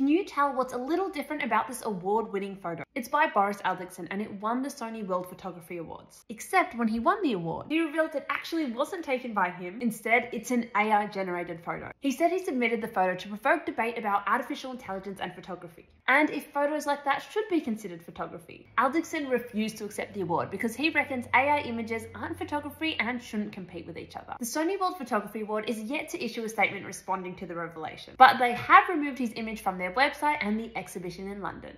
Can you tell what's a little different about this award-winning photo? It's by Boris Eldagsen and it won the Sony World Photography Awards. Except when he won the award, he revealed it actually wasn't taken by him. Instead, it's an AI generated photo. He said he submitted the photo to provoke debate about artificial intelligence and photography, and if photos like that should be considered photography. Eldagsen refused to accept the award because he reckons AI images aren't photography and shouldn't compete with each other. The Sony World Photography Award is yet to issue a statement responding to the revelation, but they have removed his image from their website and the exhibition in London.